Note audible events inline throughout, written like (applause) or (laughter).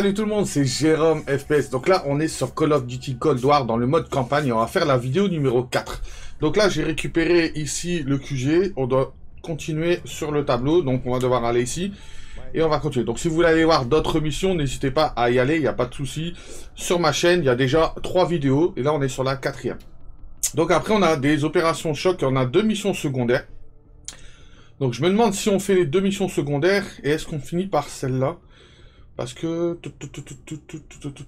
Salut tout le monde, c'est Jérôme FPS. Donc là, on est sur Call of Duty Cold War dans le mode campagne et on va faire la vidéo numéro 4. Donc là, j'ai récupéré ici le QG. On doit continuer sur le tableau. Donc on va devoir aller ici et on va continuer. Donc si vous voulez aller voir d'autres missions, n'hésitez pas à y aller, il n'y a pas de souci. Sur ma chaîne, il y a déjà trois vidéos et là, on est sur la quatrième. Donc après, on a des opérations choc et on a deux missions secondaires. Donc je me demande si on fait les deux missions secondaires et est-ce qu'on finit par celle-là? Parce que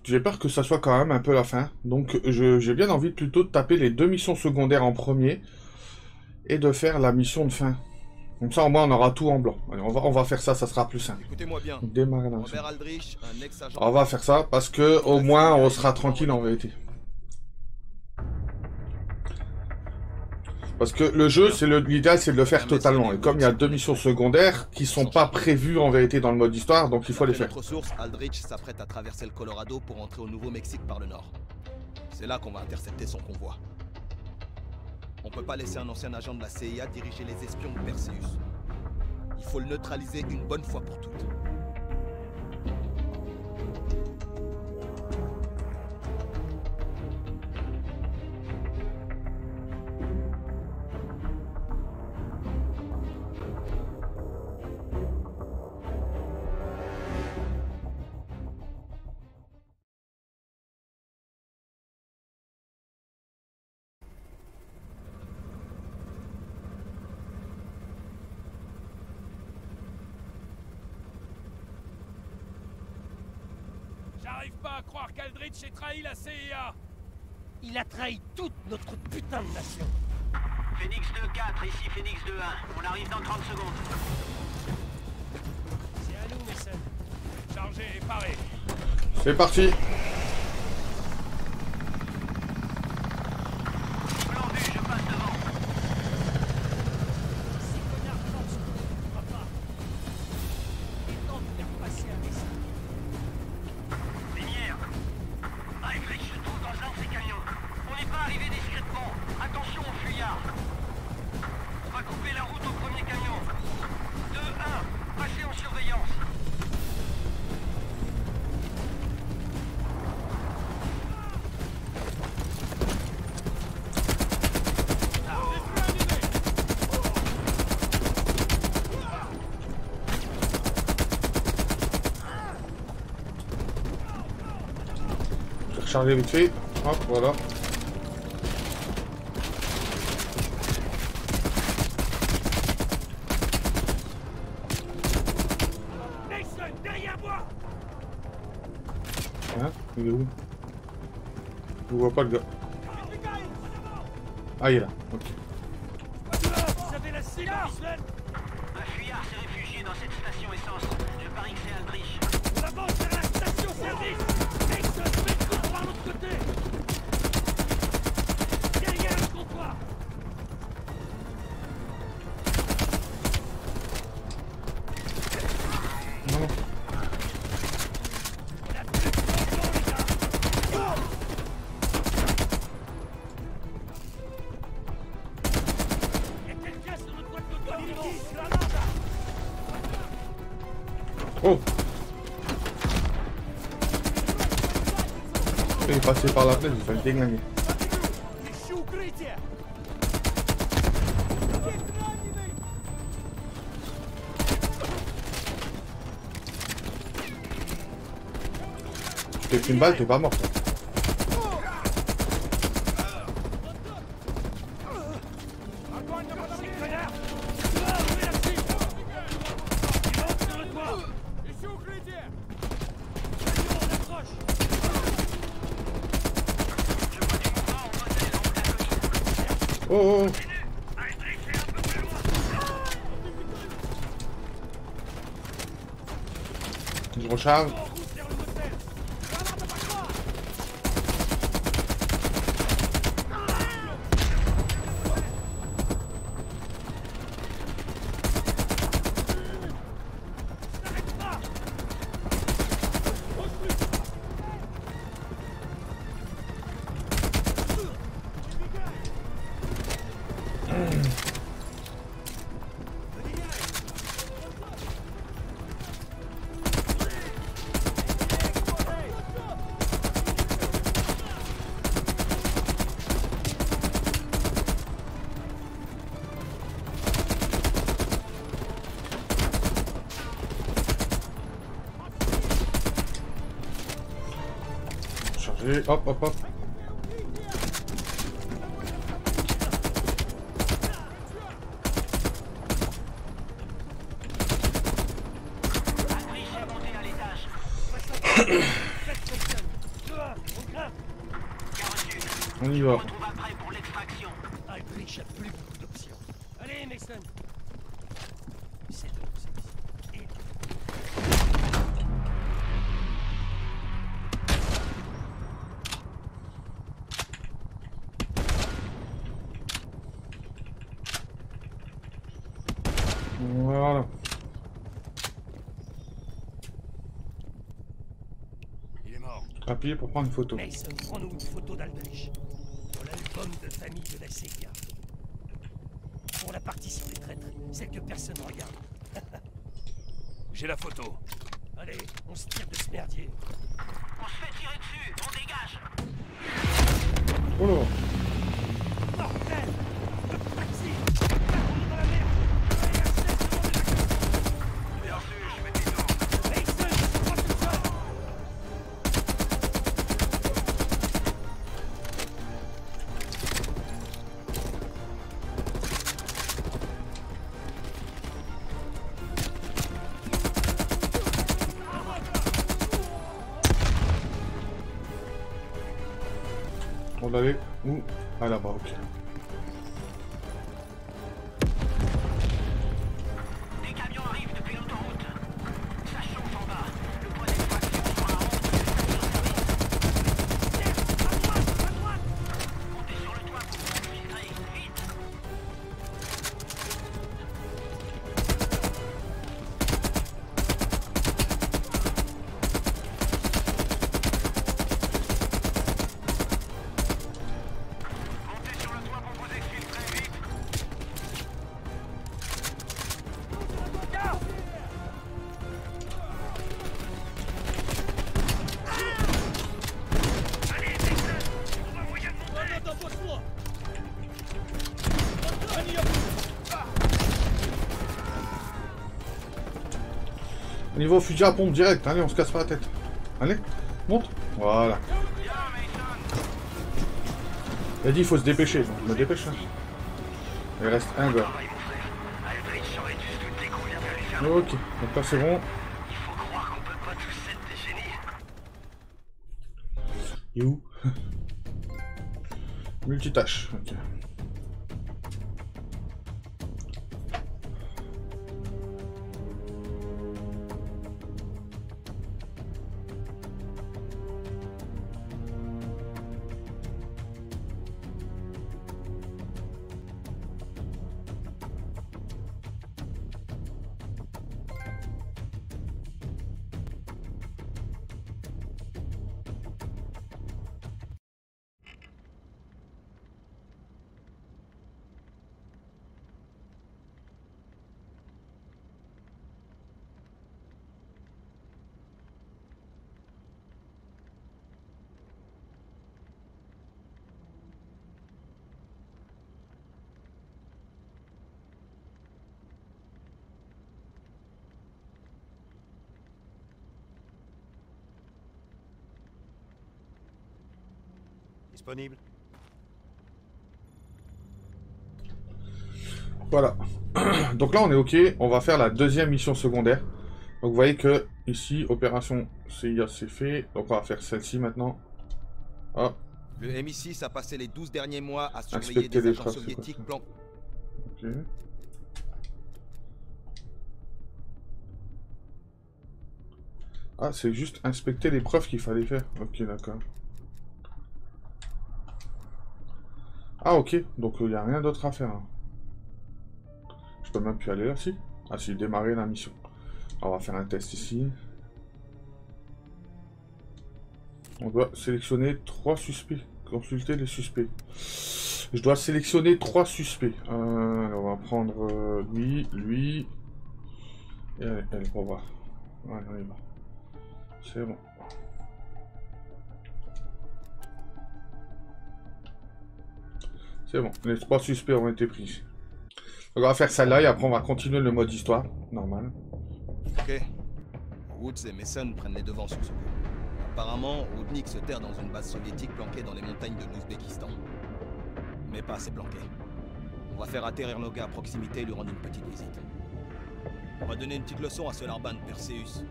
j'ai peur que ça soit quand même un peu la fin. Donc j'ai bien envie plutôt de taper les deux missions secondaires en premier et de faire la mission de fin. Comme ça, au moins, on aura tout en blanc. Allez, on va, on va faire ça, ça sera plus simple. Écoutez-moi bien. Démarrer la Robert Aldrich, un ex-agent. On va faire ça parce que au moins, on sera tranquille en vérité. Parce que le jeu, c'est l'idéal, c'est de le faire totalement. Et comme il y a deux missions secondaires qui sont pas prévues en vérité dans le mode histoire, donc il faut les faire. source, Aldrich s'apprête à traverser le Colorado pour entrer au Nouveau-Mexique par le nord. C'est là qu'on va intercepter son convoi. On peut pas laisser un ancien agent de la CIA diriger les espions de Perseus. Il faut le neutraliser une bonne fois pour toutes. J'arrive pas à croire qu'Aldrich ait trahi la CIA Il a trahi toute notre putain de nation. Phoenix 2-4, ici Phoenix 2-1. On arrive dans 30 secondes. C'est à nous, Mason. Chargé et paré. C'est parti. Je vais recharger vite fait. Hop, voilà. Mason, derrière moi Hein Il est où? Je vois pas le gars. Ah, il est là. Ok. Vous avez la cible, Mason Un fuyard s'est réfugié dans cette station essence. Je parie que c'est Aldrich. On avance vers la tout par l'autre côté. Derrière le comptoir est passé par la fenêtre, il fait le déglinguer. Ищу укрытие! T'es pris une balle, t'es Je Et hop, hop, hop. Aldrich est monté à l'étage. Deux, un, on grimpe Bien reçu. On y va. On trouve après pour l'extraction. Aldrich a plus beaucoup d'options. Allez, Mason C'est bon, c'est ici. Et Voilà. Il est mort. Appuyez pour prendre une photo. Mason, prends-nous une photo d'Aldrich. Pour l'album de famille de la CIA. Pour la partie sur les traîtres, celle que personne ne regarde. (laughs) J'ai la photo. Allez, on se tire de ce merdier. On se fait tirer dessus. On dégage. Oh là. Bordel où Ah Fusil à pompe direct, allez, on se casse pas la tête. Allez, monte. Voilà. Il a dit il faut se dépêcher, je me dépêche. hein. Il reste un gars. Ok, donc là c'est bon. Il est où? (laughs) Multitâche, Disponible Voilà. (clears throat) Donc là on est ok, on va faire la deuxième mission secondaire. Donc vous voyez que ici, opération CIA c'est fait. Donc on va faire celle-ci maintenant. Ah, Le MI6 a passé les 12 derniers mois à Inspecter surveiller des les agents traces, soviétiques quoi blancs. ok. Ah, c'est juste inspecter les preuves qu'il fallait faire. Ok, d'accord. Ah, ok. Donc, il n'y a rien d'autre à faire. hein. Je peux même plus aller là, si Ah, si, démarrer la mission. On va faire un test ici. On doit sélectionner trois suspects. Consulter les suspects. Je dois sélectionner trois suspects. Euh, alors, on va prendre euh, lui, lui. Et elle, on va. Va. C'est bon. C'est bon, les trois suspects ont été pris. On va faire celle-là et après on va continuer le mode histoire, normal. Ok. Woods et Mason prennent les devants sur ce coup. Apparemment, Oudnik se terre dans une base soviétique planquée dans les montagnes de l'Ouzbékistan. Mais pas assez planquée. On va faire atterrir nos gars à proximité et lui rendre une petite visite. On va donner une petite leçon à ce larban de Perseus.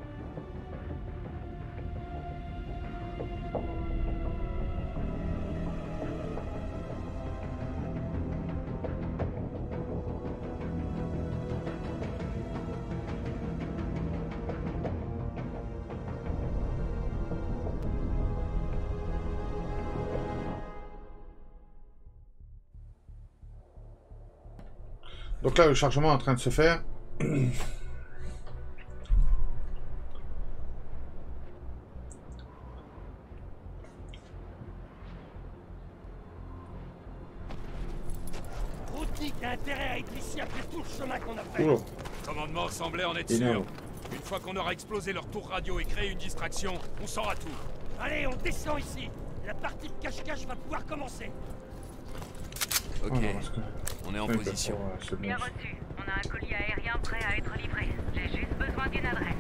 Donc là, le chargement est en train de se faire. Routnik a intérêt à être ici après tout le chemin qu'on a fait. Commandement semblait en être sûr. Une fois qu'on aura explosé leur tour radio et créé une distraction, on saura tout. Allez, on descend ici. La partie de cache-cache va pouvoir commencer. Non, parce que- on est en ils position. c'est Bien reçu. On a un colis aérien prêt à être livré. J'ai juste besoin d'une adresse.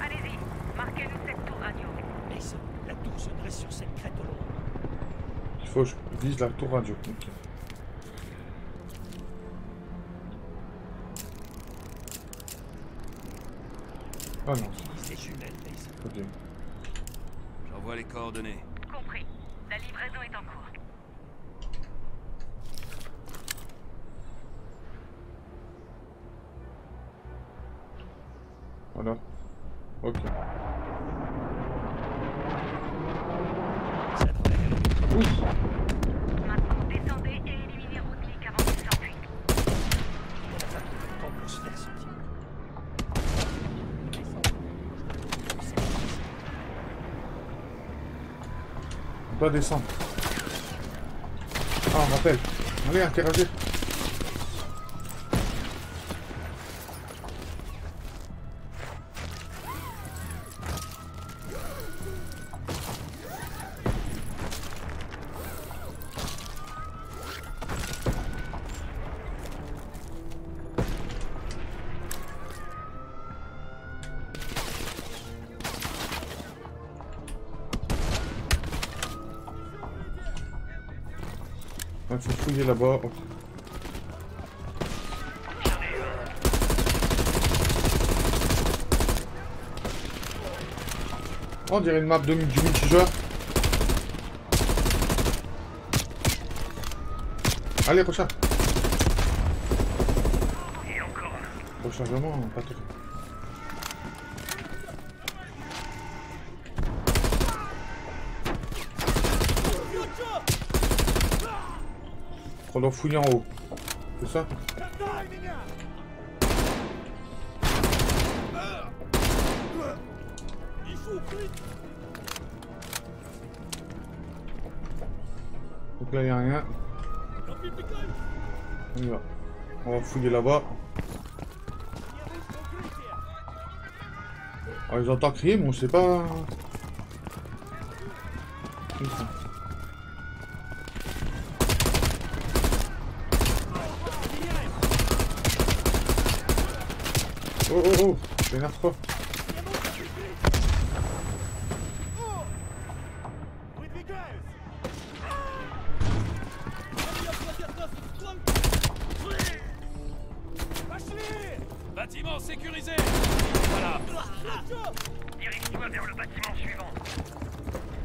Allez-y, marquez-nous cette tour radio. Mason, la tour se dresse sur cette crête au loin. Il faut que je vise la tour radio. Ok. Ah non. J'envoie les coordonnées. Compris. La livraison est en cours. Voilà. Ok. Ça devrait aller. Ouf Maintenant, descendez et éliminez Routnik avant qu'il s'enfuit. On n'a pas tout le temps pour se faire ce type. Doit descendre. Ah, on rappelle. Allez, interagir. Oh, on dirait une map de, du multijoueur. Allez, recharge. Rechargement, pas trop. On doit fouiller en haut. C'est ça Donc là, il n'y a rien. On y va. On va fouiller là-bas. Ah, ils entendent crier, mais on sait pas... Qui ça Oh oh oh T'énerve pas Bâtiment sécurisé Voilà. Dirige-toi vers le bâtiment suivant.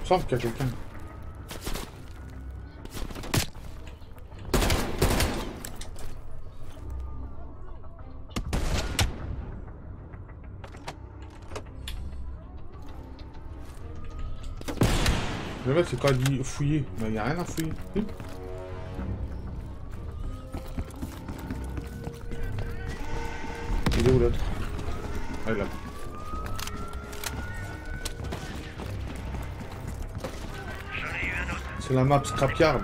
Me semble dit fouiller. Mais il n'y a rien à fouiller. Hum. Il est où l'autre? Ah, là. C'est la map Scrapyard.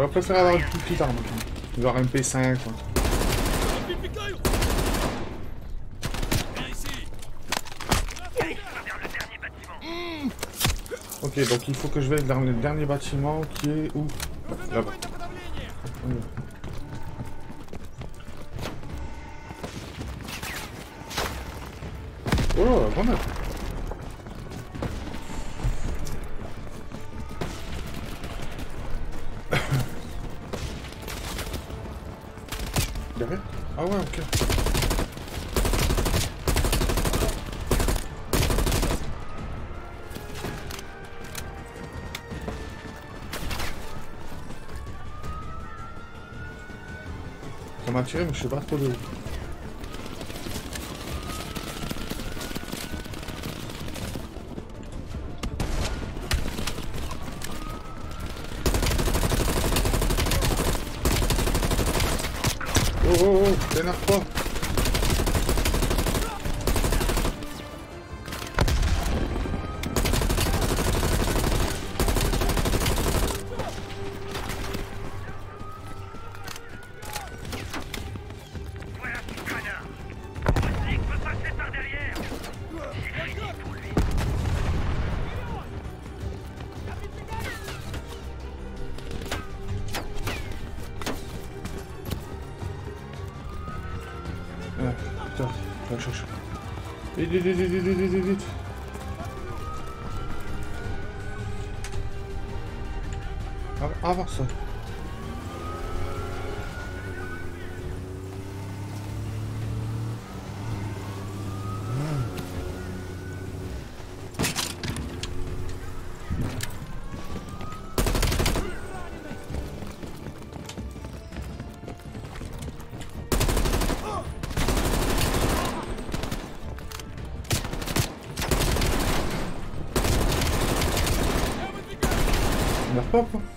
J'aurais préféré avoir une petite arme. Genre un P5. Quoi. Ok, donc il faut que je vais vers le dernier bâtiment qui est où? Là-bas. Cię chyba to był. O, Oh oh ten na. choc, choc, choc. Vite, vite, vite, vite, vite, vite, vite. Avance. Papa.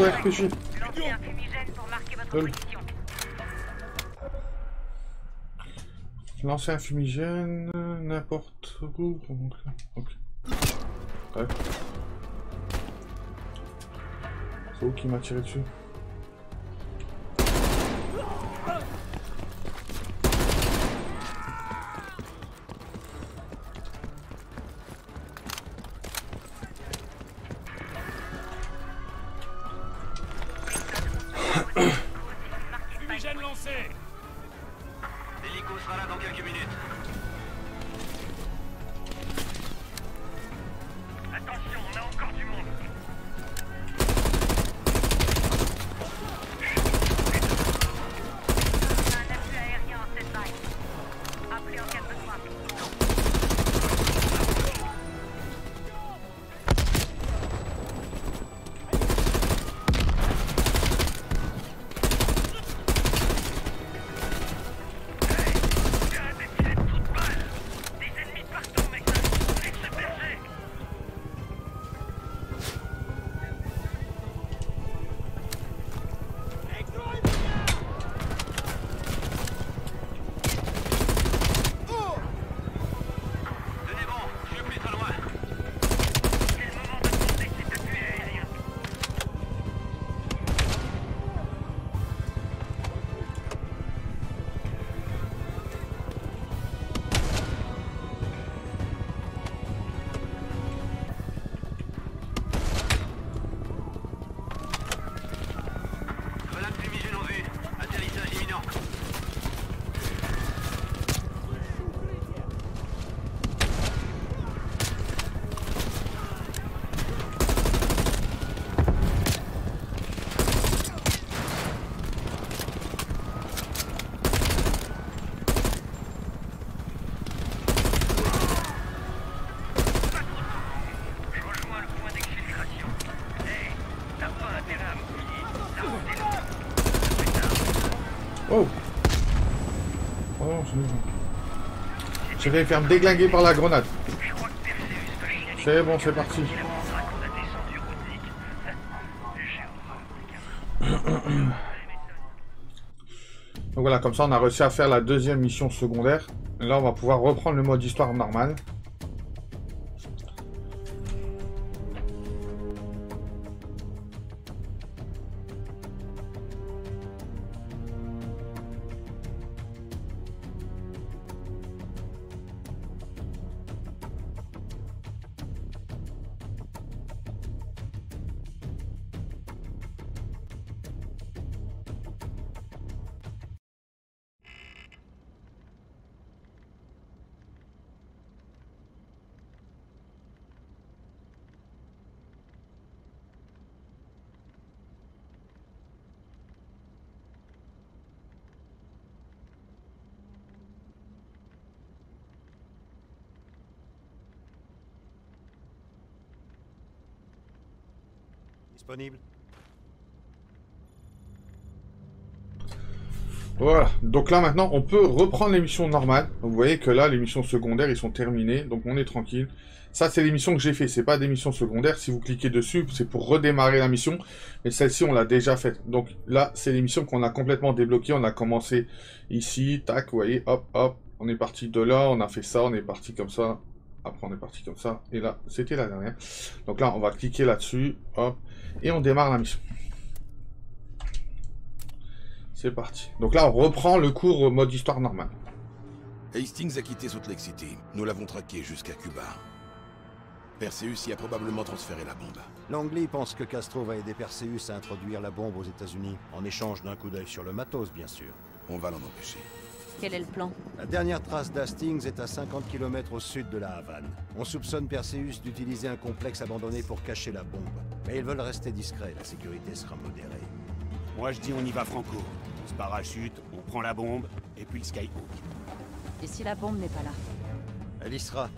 Lancer un fumigène pour marquer votre hum. position. Lancer un fumigène n'importe où. C'est où qui m'a tiré dessus? Vais me faire déglinguer par la grenade. C'est bon, c'est parti. Donc voilà, comme ça on a réussi à faire la deuxième mission secondaire. Là on va pouvoir reprendre le mode histoire normal. Voilà, donc là maintenant on peut reprendre les missions normales. Vous voyez que là les missions secondaires ils sont terminées, donc on est tranquille. Ça c'est les missions que j'ai fait, c'est pas des missions secondaires. Si vous cliquez dessus, c'est pour redémarrer la mission. Mais celle-ci on l'a déjà faite. Donc là c'est les missions qu'on a complètement débloquées. On a commencé ici, tac, vous voyez, hop, hop. On est parti de là, on a fait ça, on est parti comme ça. Après on est parti comme ça. Et là c'était la dernière. Donc là on va cliquer là-dessus, hop. Et on démarre la mission. C'est parti. Donc là, on reprend le cours au mode histoire normale. Hastings a quitté Salt Lake City. Nous l'avons traqué jusqu'à Cuba. Perseus y a probablement transféré la bombe. Langley pense que Castro va aider Perseus à introduire la bombe aux États-Unis, en échange d'un coup d'œil sur le matos, bien sûr. On va l'en empêcher. Quel est le plan La dernière trace d'Hastings est à 50 km au sud de la Havane. On soupçonne Perseus d'utiliser un complexe abandonné pour cacher la bombe. Mais ils veulent rester discrets, la sécurité sera modérée. Moi je dis on y va franco. On se parachute, on prend la bombe, et puis le Skyhook. Et si la bombe n'est pas là Elle y sera.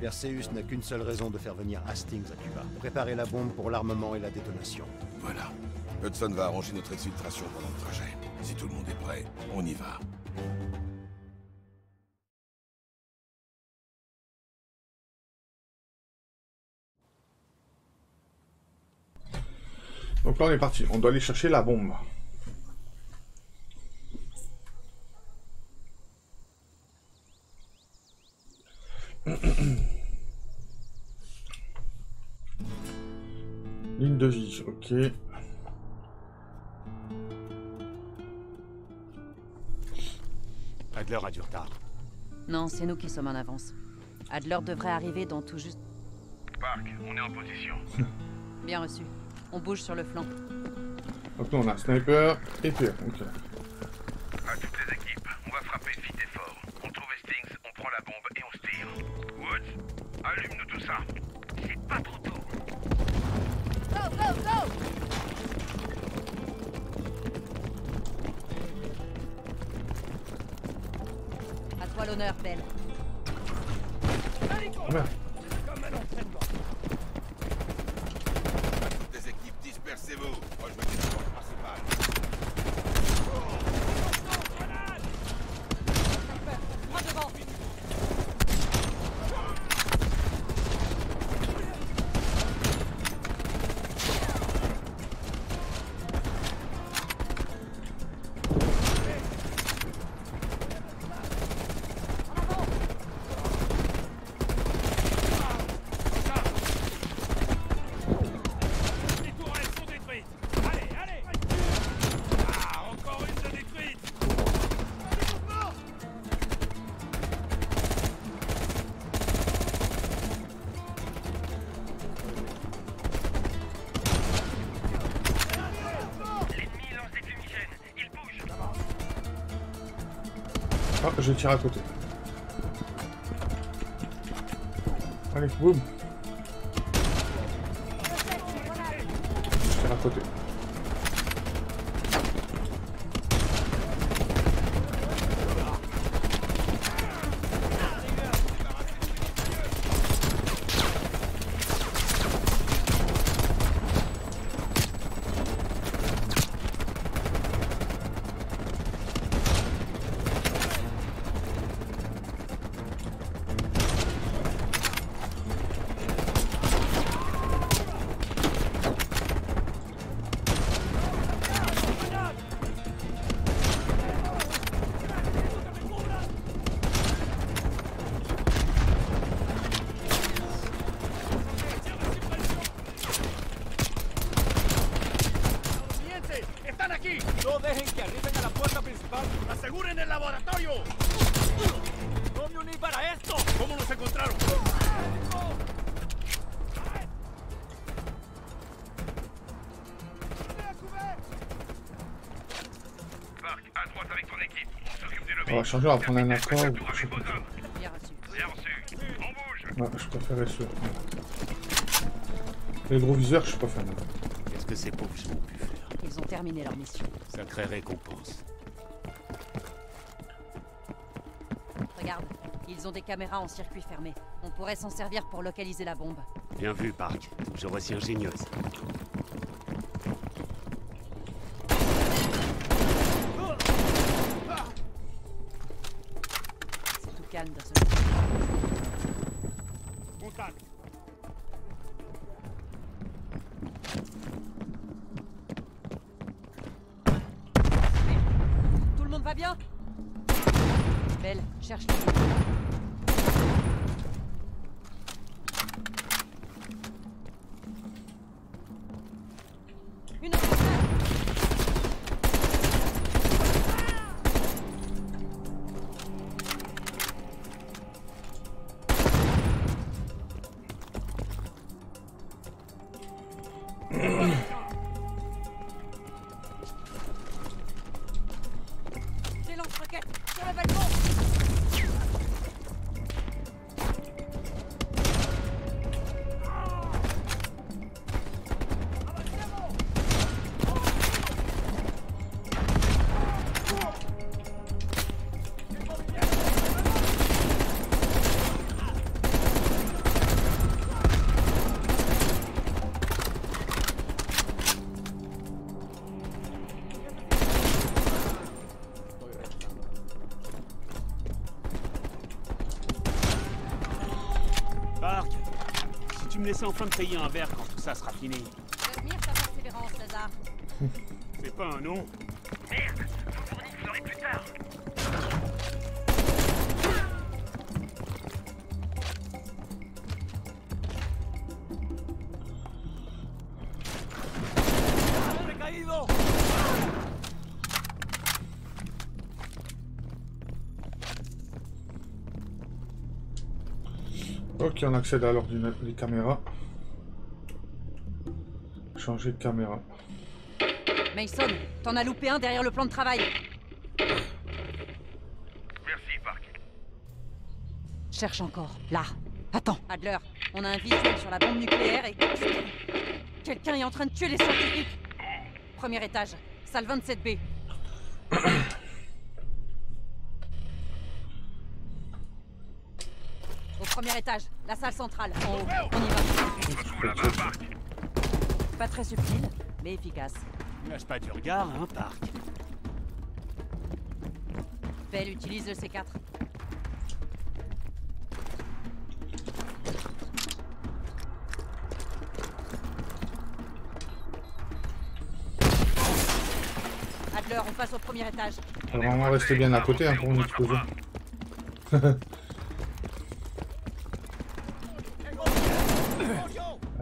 Perseus n'a qu'une seule raison de faire venir Hastings à Cuba. Préparer la bombe pour l'armement et la détonation. Voilà. Hudson va arranger notre exfiltration pendant le trajet. Si tout le monde est prêt, on y va. Donc là, on est parti. On doit aller chercher la bombe. Ligne de vie, ok. Adler a du retard. Non, c'est nous qui sommes en avance. Adler devrait arriver dans tout juste... Park, on est en position. Bien reçu. On bouge sur le flanc. Donc là, on a sniper et PR. Ok. Je tire à côté. Allez, boum. Je tire à côté. Pas. hommes. Bien reçu. Bien reçu. On bouge. Ouais, je préférais ce. Les gros viseurs, je suis pas fan. Qu'est-ce que ces pauvres gens ont pu faire? Ils ont terminé leur mission. Sacrée récompense. Regarde, ils ont des caméras en circuit fermé. On pourrait s'en servir pour localiser la bombe. Bien vu, Park. Toujours aussi ingénieuse. Calme dans ce lieu. Contact. Tout le monde va bien? Belle, cherche les me laissais enfin me payer un verre quand tout ça sera fini. Ta persévérance, Lazare. C'est pas un nom. Ok, on accède à l'ordinateur, les caméras. Changer de caméra. Mason, t'en as loupé un derrière le plan de travail. Merci, Park. Cherche encore. Là. Attends. Adler, on a un visuel sur la bombe nucléaire et... Quelqu'un est en train de tuer les scientifiques. Premier étage, salle 27B. Premier étage, la salle centrale, en haut. On y va. Pas très subtil, mais efficace. Lâche pas du regard, hein, Park. Belle utilise le C4. Adler, on passe au premier étage. Faut vraiment rester bien à côté hein, pour une explosion. (laughs) (laughs)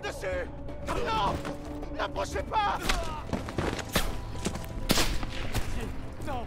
Dessus. Non N'approchez pas. Non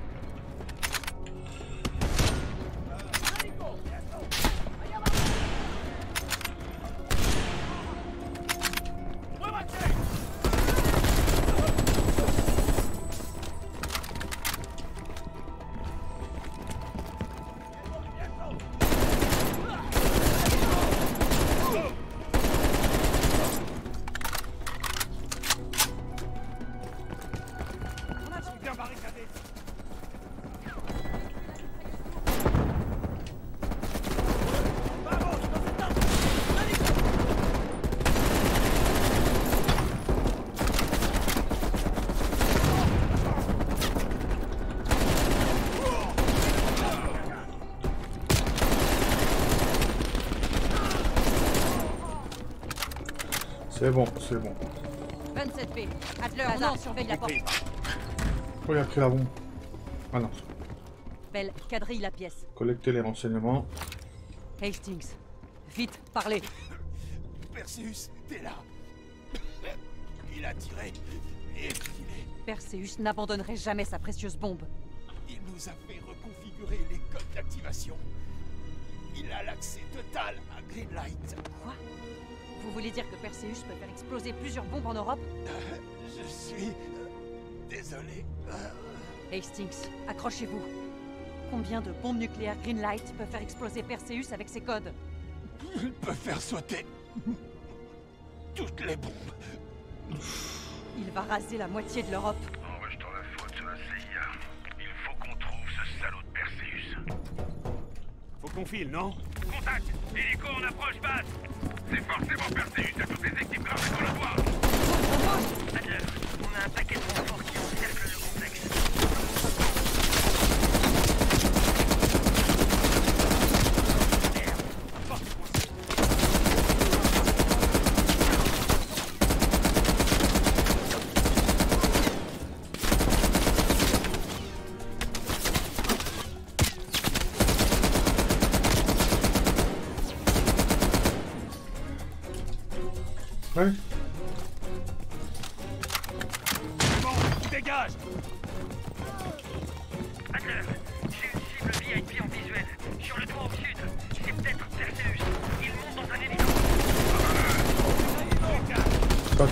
C'est bon, c'est bon. 27B. Adler, non, surveille la porte. Oh, il a pris la bombe. Ah non. Belle, quadrille la pièce. Collecter les renseignements. Hastings. Vite, parlez. Perseus, t'es là. Il a tiré et filé. Perseus n'abandonnerait jamais sa précieuse bombe. Il nous a fait reconfigurer les codes d'activation. Il a l'accès total à Greenlight. Quoi? Vous voulez dire que Perseus peut faire exploser plusieurs bombes en Europe Je suis... euh, désolé. Hastings, accrochez-vous. Combien de bombes nucléaires Greenlight peut faire exploser Perseus avec ses codes Il peut faire sauter toutes les bombes. Il va raser la moitié de l'Europe. En rejetant la faute sur la CIA, il faut qu'on trouve ce salaud de Perseus. Faut qu'on file, non? Contact Hélico en approche basse C'est forcément Perseus à toutes les équipes qu'on le voit Adler, on a un paquet de renforts qui encerclent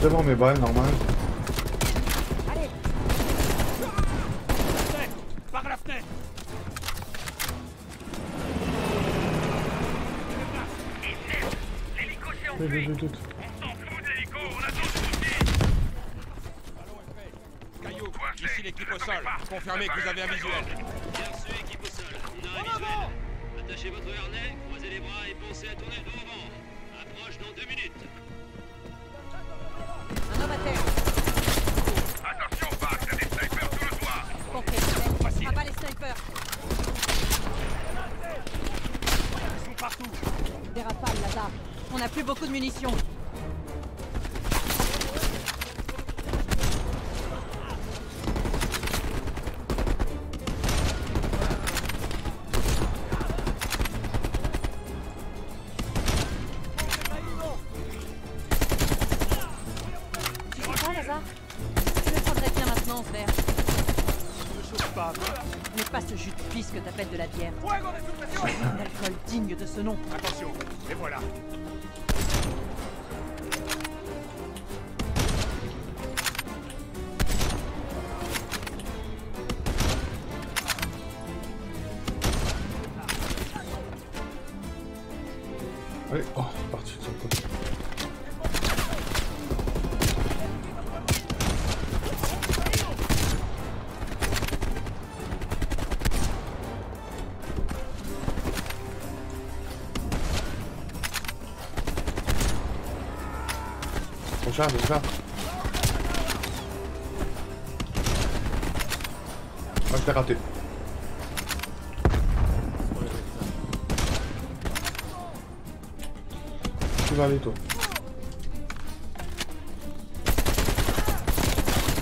Devant mes balles, normal. On n'a plus beaucoup de munitions. Ah, je t'ai raté. Tu vas aller, toi.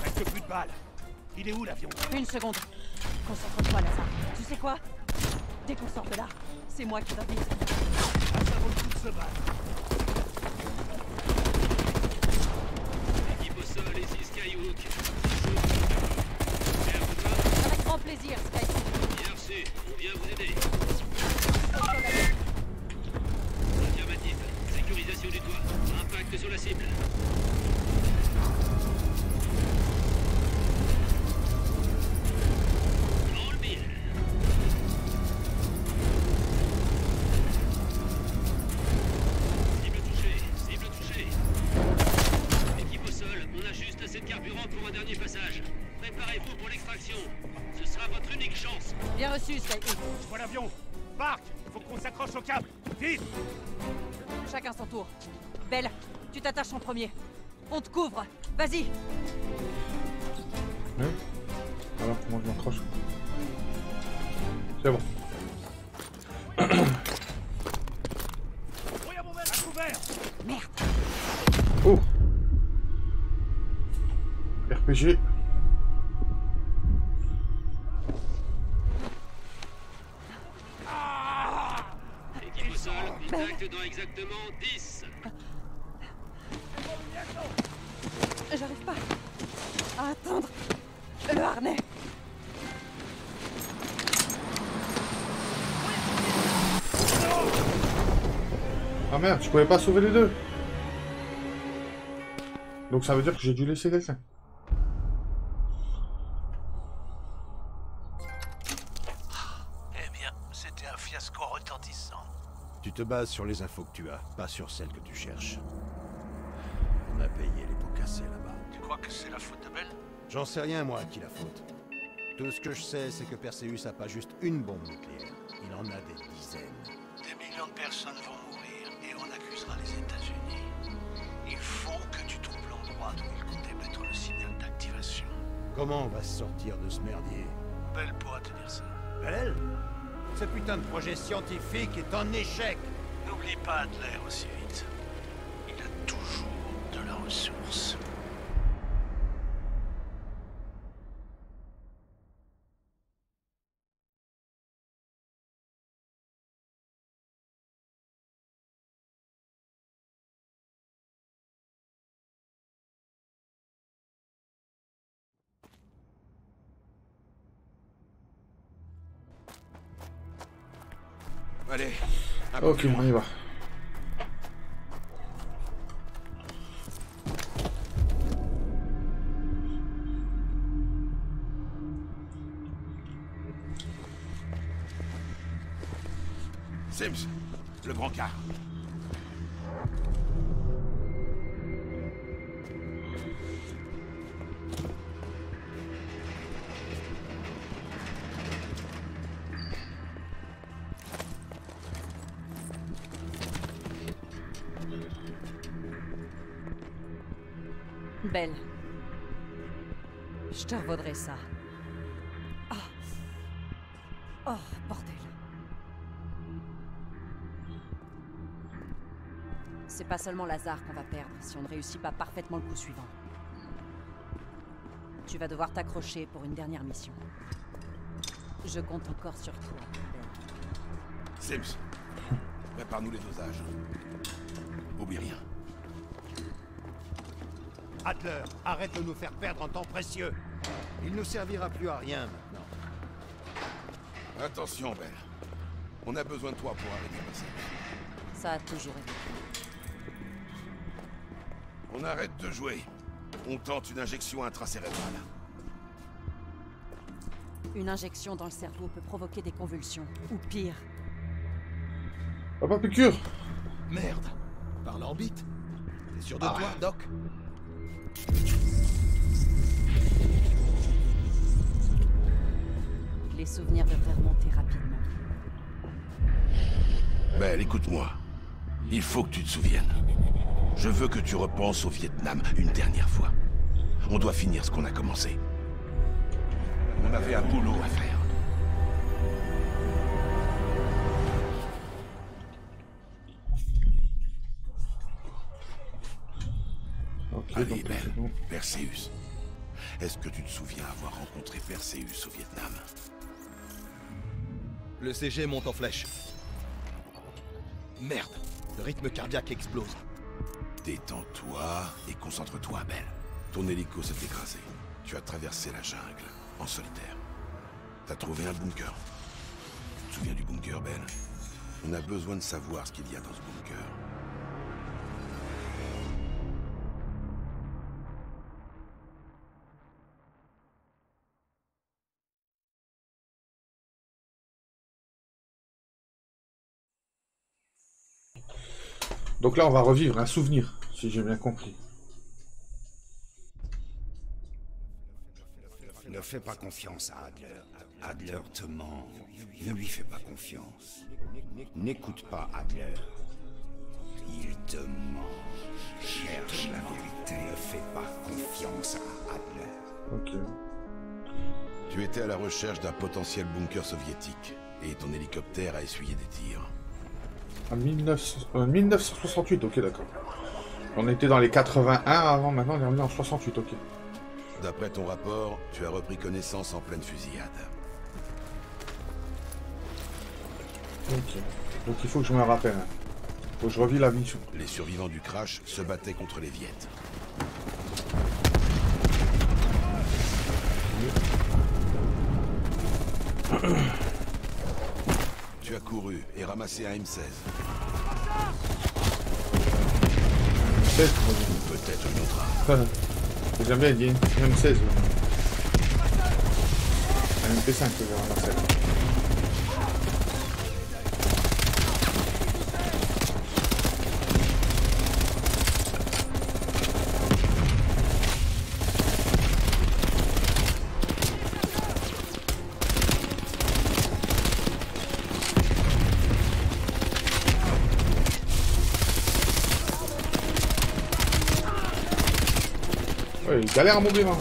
Presque plus de balles Il est où l'avion? Une seconde. Concentre-toi, Lazare. Tu sais quoi? Dès qu'on sort de là, c'est moi qui t'invite. Ah, tu t'attaches en premier. On te couvre. Vas-y. Sauver les deux. Donc ça veut dire que j'ai dû laisser quelqu'un. Eh bien, c'était un fiasco retentissant. Tu te bases sur les infos que tu as, pas sur celles que tu cherches. On a payé les pots cassés là-bas. Tu crois que c'est la faute de Belle J'en sais rien, moi, à qui la faute. Tout ce que je sais, c'est que Perseus a pas juste une bombe nucléaire. Il en a des dizaines. Des millions de personnes vont les États-Unis. Il faut que tu trouves l'endroit où il comptait mettre le signal d'activation. Comment on va se sortir de ce merdier? Belle pourra te dire ça. Belle Ce putain de projet scientifique est en échec N'oublie pas Adler aussi 我给你吧。C'est pas seulement Lazare qu'on va perdre si on ne réussit pas parfaitement le coup suivant. Tu vas devoir t'accrocher pour une dernière mission. Je compte encore sur toi. Belle. Sims, prépare-nous les dosages. Oublie rien. Adler, arrête de nous faire perdre un temps précieux Il nous servira plus à rien maintenant. Attention, Belle. On a besoin de toi pour arrêter Perseus. Ça a toujours été. On arrête de jouer. On tente une injection intracérébrale. Une injection dans le cerveau peut provoquer des convulsions, ou pire. Papa piqûre Merde Par l'orbite T'es sûr de Ah. toi, Doc? Les souvenirs devraient remonter rapidement. Belle, écoute-moi. Il faut que tu te souviennes. Je veux que tu repenses au Vietnam une dernière fois. On doit finir ce qu'on a commencé. On avait un boulot à faire. Ok, Allez, donc Belle. bon. Perseus. Est-ce que tu te souviens avoir rencontré Perseus au Vietnam? Le CG monte en flèche. Merde Le rythme cardiaque explose. Détends-toi et concentre-toi, Belle. Ton hélico s'est écrasé. Tu as traversé la jungle, en solitaire. T'as trouvé un bunker. Tu te souviens du bunker, Belle On a besoin de savoir ce qu'il y a dans ce bunker. Donc là, on va revivre un souvenir, si j'ai bien compris. Ne fais pas confiance à Adler. Adler te ment. Ne lui fais pas confiance. N'écoute pas Adler. Il te ment. Cherche la vérité. Ne fais pas confiance à Adler. Ok. Tu étais à la recherche d'un potentiel bunker soviétique, et ton hélicoptère a essuyé des tirs. En 1900 euh, 1968, ok, d'accord. On était dans les 81 avant, maintenant on est revenu en 68, ok. D'après ton rapport, tu as repris connaissance en pleine fusillade. Ok. Donc il faut que je me rappelle. hein. Faut que je revis la mission. Les survivants du crash se battaient contre les Viettes. Tu as couru et ramassé un M16. M16, Peut-être une autre arme. J'aime bien, il y a une M16. là. Un MP5 que j'ai ramassé. Il galère à mourir. Hein.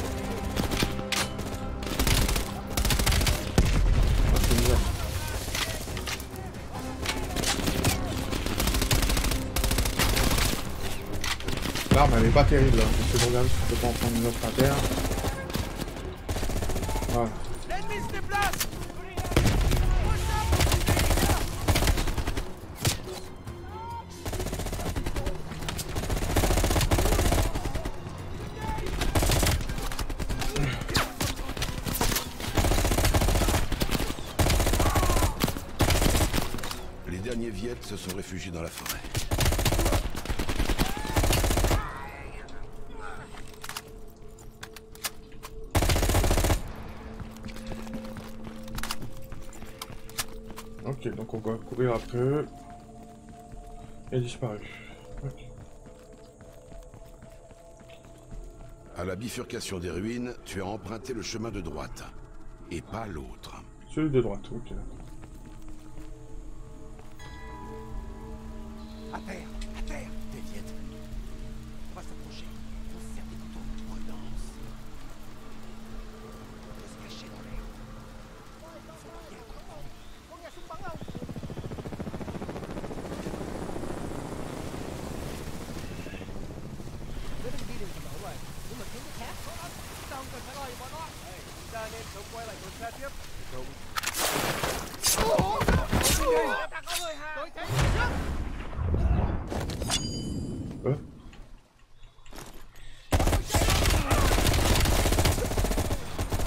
L'arme elle est pas terrible. J'essaie de regarder si je peux pas en prendre une autre à terre. Voilà. Dans la forêt. Ok, donc on va courir après eux. A disparu. À la bifurcation des ruines, tu as emprunté le chemin de droite. Et pas l'autre. Celui de droite, ok. Ta nên sớm quay lại tuần tra tiếp.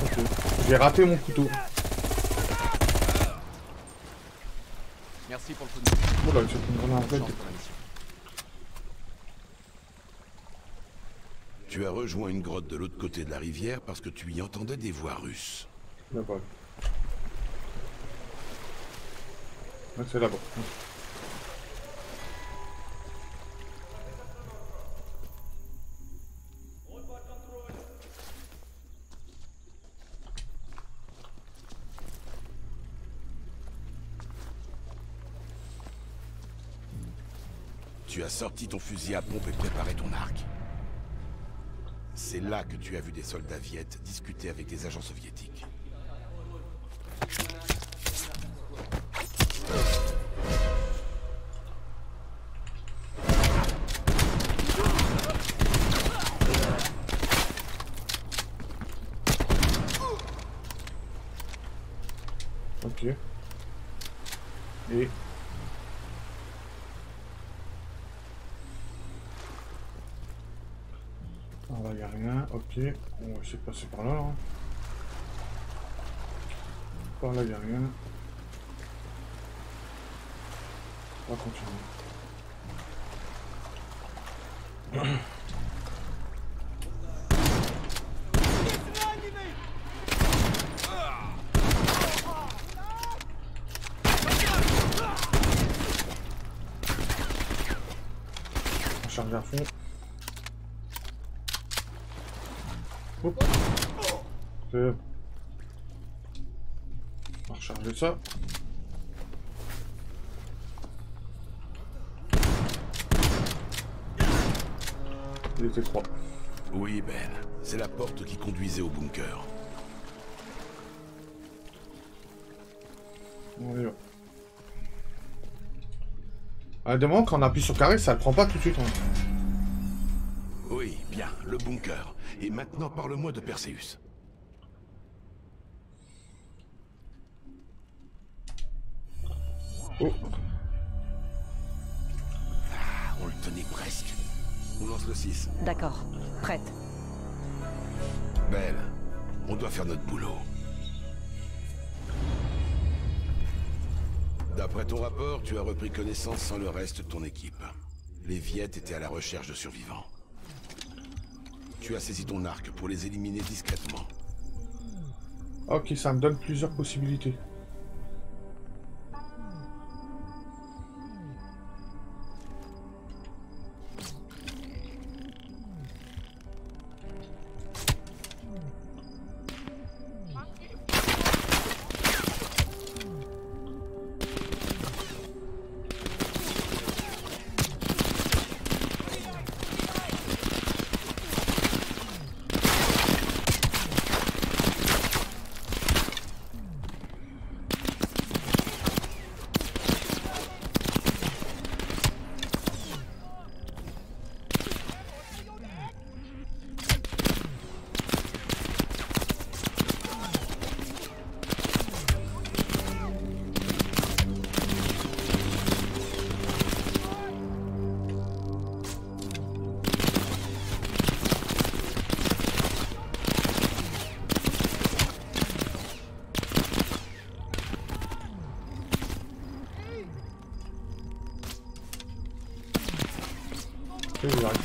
Ok. J'ai raté mon couteau. Merci pour le coup de j'ai une grenade en tête. Tu as rejoint une grotte de l'autre côté de la rivière parce que tu y entendais des voix russes. Ouais, c'est là-bas. Tu as sorti ton fusil à pompe et préparé ton arc. C'est là que tu as vu des soldats viettes discuter avec des agents soviétiques. On va essayer de passer par là. là. Par là, y a rien. On va continuer. (clears throat) ça. Il était 3. Oui, Ben. C'est la porte qui conduisait au bunker. On. À des moments, quand on appuie sur carré, ça le prend pas tout de suite. hein. Oui, bien, le bunker. Et maintenant, parle-moi de Perseus. Oh. Ah, on le tenait presque. On lance le 6. D'accord. Prête. Belle. On doit faire notre boulot. D'après ton rapport, tu as repris connaissance sans le reste de ton équipe. Les Viettes étaient à la recherche de survivants. Tu as saisi ton arc pour les éliminer discrètement. Ok, ça me donne plusieurs possibilités.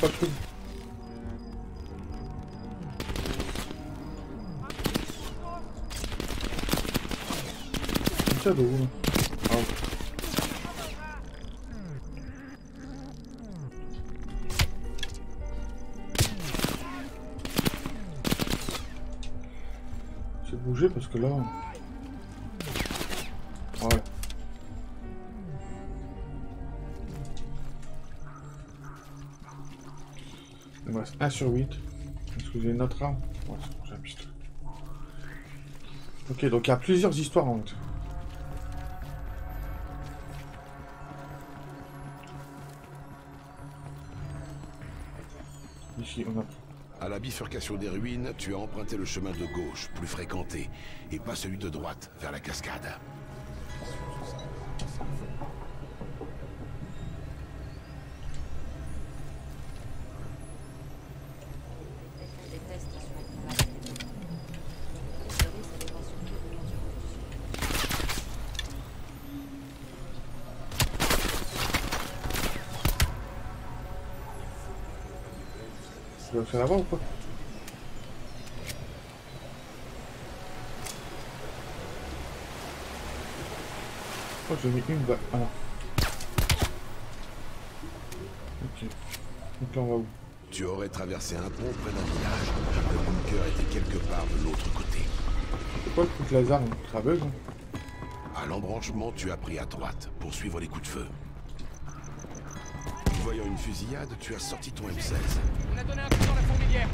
pas hein. ah. J'ai bougé parce que là... Ah, sur 8. Est-ce que j'ai une autre arme Ouais, j'ai un. Ok, donc il y a plusieurs histoires en route. Ici, on a... À la bifurcation des ruines, tu as emprunté le chemin de gauche, plus fréquenté, et pas celui de droite, vers la cascade. rien à ou quoi Oh, j'ai mis une balle. Ah non. Ok. Donc là, on va où? Tu aurais traversé un pont près d'un village. Le bunker était quelque part de l'autre côté. C'est quoi le truc laser, traveuse hein À l'embranchement, tu as pris à droite pour suivre les coups de feu prévoyant une fusillade, tu as sorti ton M16. On a donné un coup dans la fourmilière.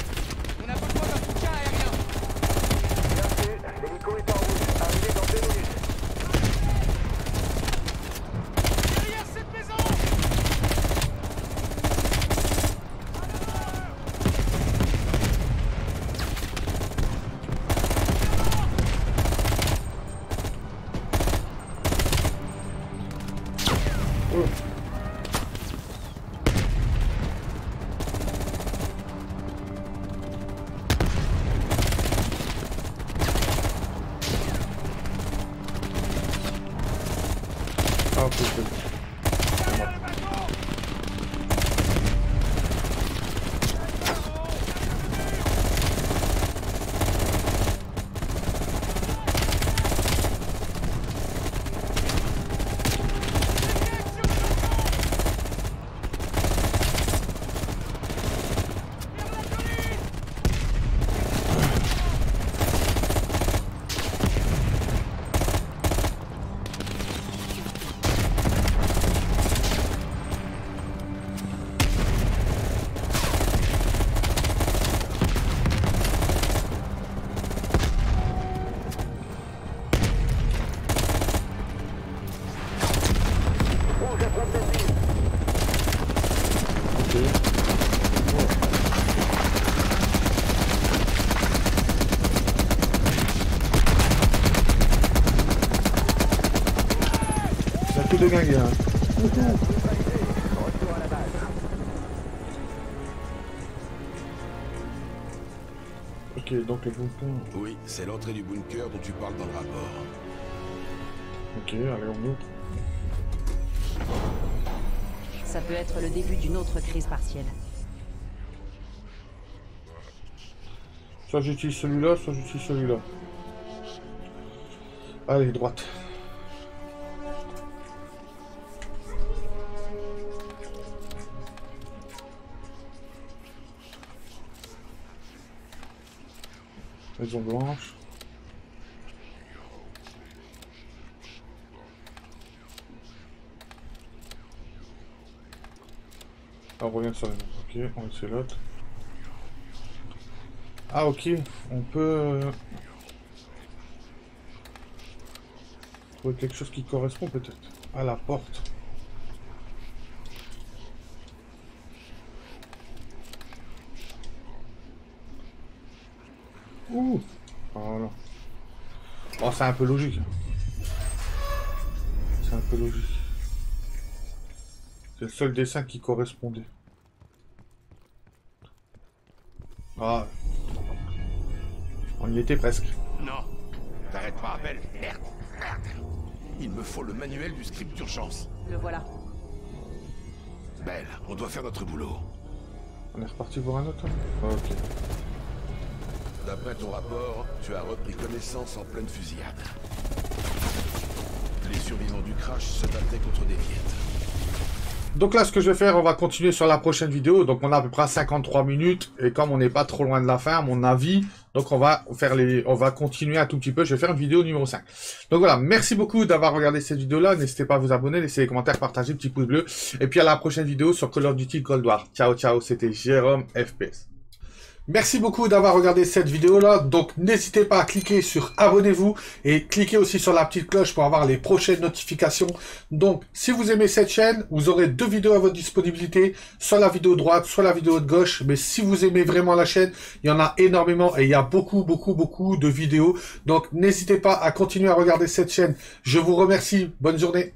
On a besoin d'un soutien aérien. Merci. L'hélico est en route. Arrivé dans deux minutes. Le bunker. Oui, c'est l'entrée du bunker dont tu parles dans le rapport. Ok, allez, on ouvre. Ça peut être le début d'une autre crise partielle. Soit j'utilise celui-là, soit j'utilise celui-là. Allez, droite. Ah, Ok, on essaie l'autre. Ah, ok. On peut... euh, Trouver quelque chose qui correspond peut-être. À la porte. Ouh Voilà. Oh, c'est un peu logique. C'est un peu logique. C'est le seul dessin qui correspondait. Ah. On y était presque. Non T'arrêtes pas, Abel Merde Merde Il me faut le manuel du script d'urgence. Le voilà. Belle, on doit faire notre boulot. On est reparti pour un autre hein Ok. D'après ton rapport, tu as repris connaissance en pleine fusillade. Les survivants du crash se battaient contre des miettes. Donc là, ce que je vais faire, on va continuer sur la prochaine vidéo. Donc on a à peu près 53 minutes. Et comme on n'est pas trop loin de la fin, à mon avis, donc on va faire les, on va continuer un tout petit peu. Je vais faire une vidéo numéro 5. Donc voilà, merci beaucoup d'avoir regardé cette vidéo-là. N'hésitez pas à vous abonner, laisser des commentaires, partager, petit pouce bleu. Et puis à la prochaine vidéo sur Call of Duty Cold War. Ciao, ciao, c'était Jérôme FPS. Merci beaucoup d'avoir regardé cette vidéo-là. Donc, n'hésitez pas à cliquer sur abonnez-vous et cliquez aussi sur la petite cloche pour avoir les prochaines notifications. Donc, si vous aimez cette chaîne, vous aurez deux vidéos à votre disponibilité, soit la vidéo droite, soit la vidéo de gauche. Mais si vous aimez vraiment la chaîne, il y en a énormément et il y a beaucoup, beaucoup, beaucoup de vidéos. Donc, n'hésitez pas à continuer à regarder cette chaîne. Je vous remercie. Bonne journée.